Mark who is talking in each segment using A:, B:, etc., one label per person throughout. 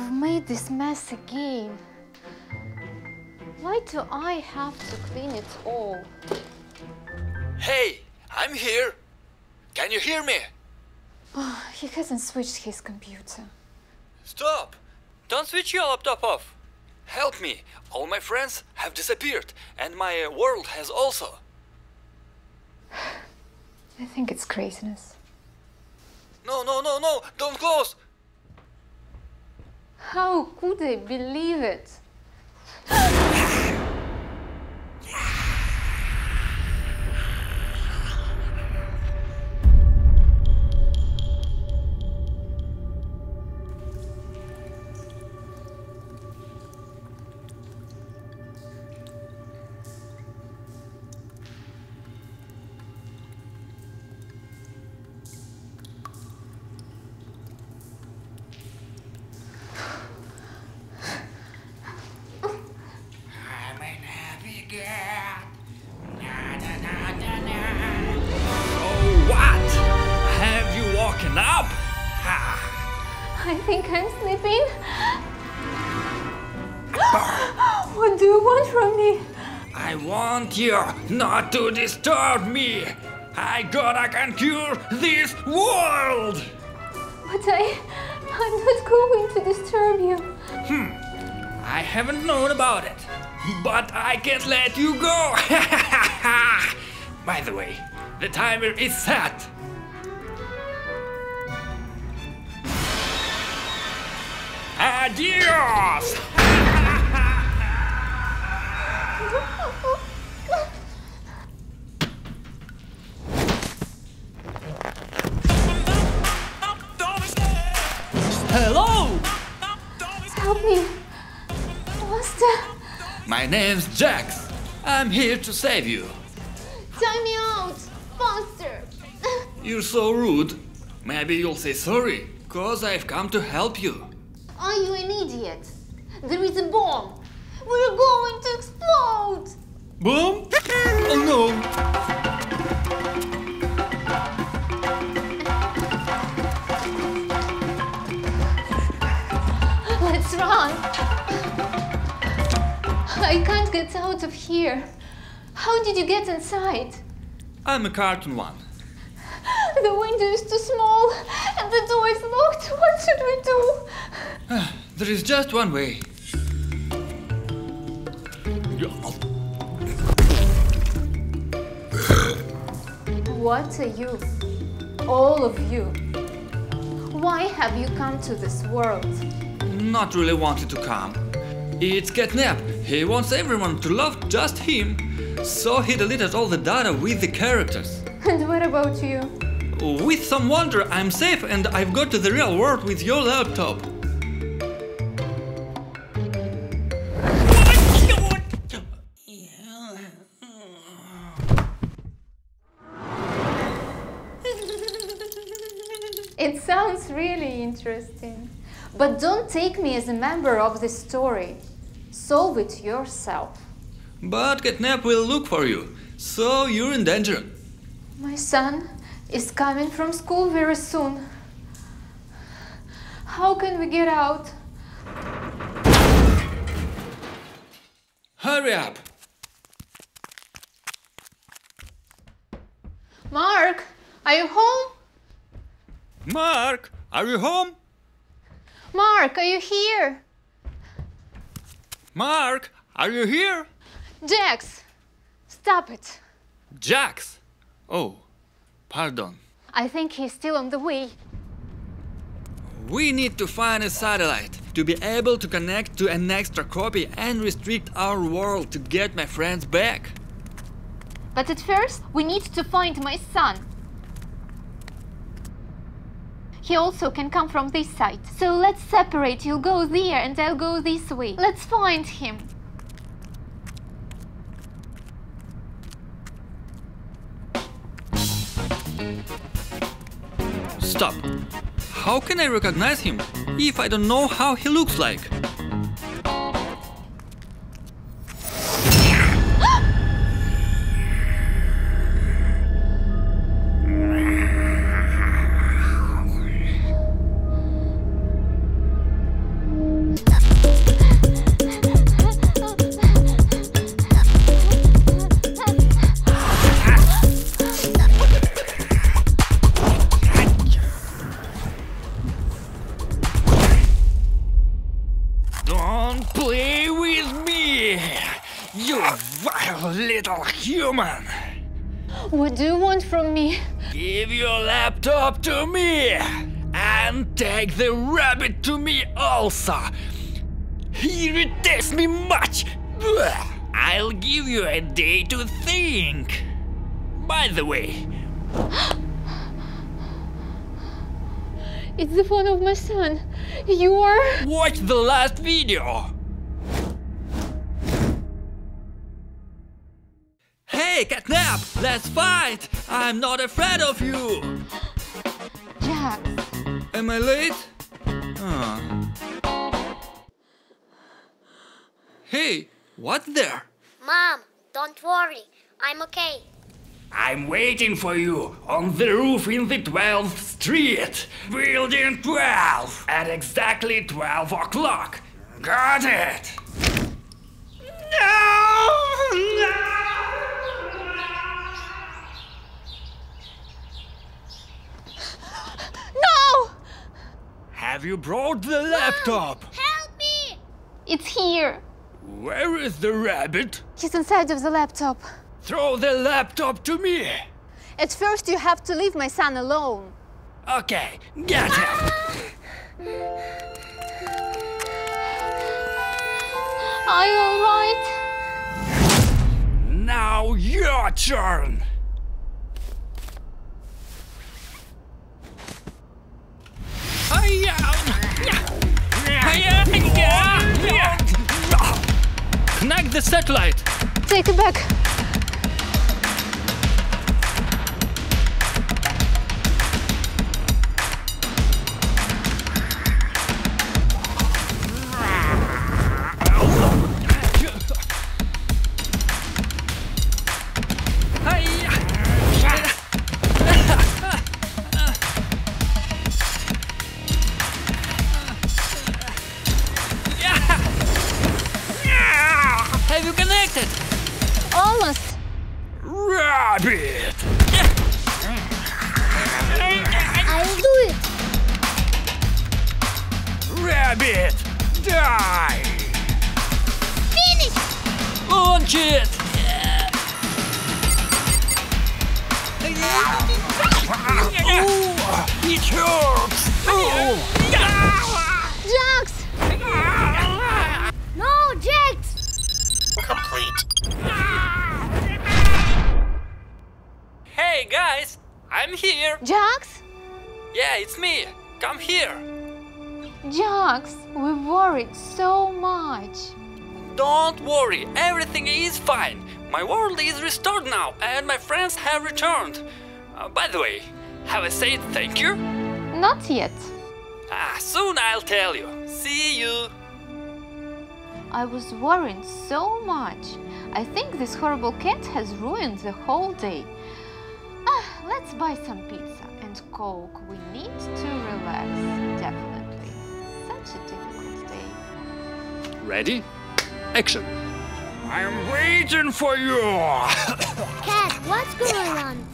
A: made this mess again? Why do I have to clean it all?
B: Hey, I'm here. Can you hear me?
A: Oh, he hasn't switched his computer.
B: Stop! Don't switch your laptop off. Help me. All my friends have disappeared, and my uh, world has also.
A: I think it's craziness.
B: No, no, no, no! Don't close!
A: How could I believe it? from me?
B: I want you not to disturb me. I gotta conquer this world.
A: But I. I'm not going to disturb you. Hmm.
B: I haven't known about it, but I can't let you go. By the way, the timer is set. Adios! Hello!
A: Help me. Master,
B: My name's Jax. I'm here to save you.
A: time me out. Faster.
B: You're so rude. Maybe you'll say sorry, cause I've come to help you.
A: Are you an idiot? There is a bomb. We're going to explode.
B: Boom? Oh no!
A: Let's run. I can't get out of here. How did you get inside?
B: I'm a cartoon one.
A: The window is too small and the door is locked. What should we do?
B: Ah, there is just one way.
A: What are you? All of you. Why have you come to this world?
B: Not really wanted to come. It's Catnap. He wants everyone to love just him. So he deleted all the data with the characters.
A: And what about you?
B: With some wonder, I'm safe and I've got to the real world with your laptop.
A: Interesting. But don't take me as a member of the story. Solve it yourself.
B: But Catnap will look for you, so you're in danger.
A: My son is coming from school very soon. How can we get out?
B: Hurry up!
A: Mark, are you home?
B: Mark, are you home?
A: Mark, are you here?
B: Mark, are you here?
A: Jax, stop it.
B: Jax! Oh, pardon.
A: I think he's still on the way.
B: We need to find a satellite to be able to connect to an extra copy and restrict our world to get my friends back.
A: But at first, we need to find my son. He also can come from this side. So let's separate. You'll go there and I'll go this way. Let's find him.
B: Stop. How can I recognize him if I don't know how he looks like?
A: What do you want from me?
B: Give your laptop to me and take the rabbit to me also. He irritates me much. I'll give you a day to think. By the way,
A: It's the phone of my son. You are.
B: watch the last video. Hey, Catnap, let's fight! I'm not afraid of you!
A: Jax.
B: Am I late? Ah. Hey, what's there?
C: Mom, don't worry. I'm okay.
B: I'm waiting for you on the roof in the 12th Street, building 12, at exactly 12 o'clock. Got it? No!
A: No!
B: Have you brought the laptop?
C: Help me!
A: It's here.
B: Where is the rabbit?
A: He's inside of the laptop.
B: Throw the laptop to me.
A: At first, you have to leave my son alone.
B: Okay, get him.
A: Are you alright?
B: Now your turn. The satellite.
A: Take it back.
B: Rabbit! Die!
C: Finish!
B: Launch it! Oh, it hurts! Oh.
A: Jax!
C: No, Jax! Complete.
B: Hey guys, I'm here.
A: Jax?
B: Yeah, it's me. Come here.
A: Jax, we worried so much.
B: Don't worry, everything is fine. My world is restored now, and my friends have returned. Uh, by the way, have I said thank you?
A: Not yet.
B: Ah, soon I'll tell you. See you.
A: I was worried so much. I think this horrible cat has ruined the whole day. Ah, let's buy some pizza and coke. We need to relax. Such a difficult day.
B: Ready? Action. I'm waiting for you.
C: Cat, what's going on?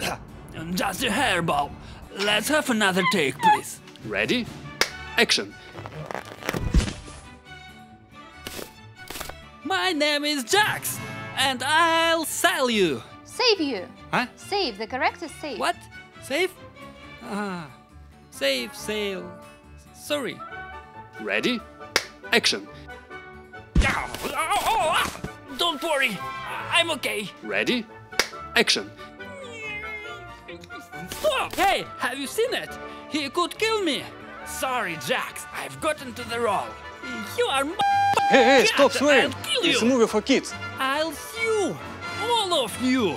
B: Just a hairball. Let's have another take, please. Ready? Action. My name is Jax, and I'll sell you.
A: Save you.
B: Huh?
A: Save. The correct is save.
B: What? Save? Ah, save, sale. Sorry. Ready? Action. Don't worry, I'm okay. Ready? Action. Stop! Hey, have you seen it? He could kill me. Sorry, Jax, I've gotten to the role. You are m-
D: Hey, hey, stop
B: Cat,
D: swearing!
B: I'll kill
D: It's a movie for kids.
B: I'll sue all of you.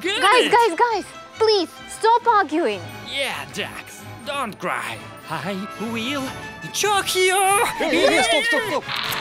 B: Get
A: Guys,
B: it?
A: guys, guys, please stop arguing.
B: Yeah, Jax, don't cry. I will choke you.
D: Hey, hey, stop, stop, stop!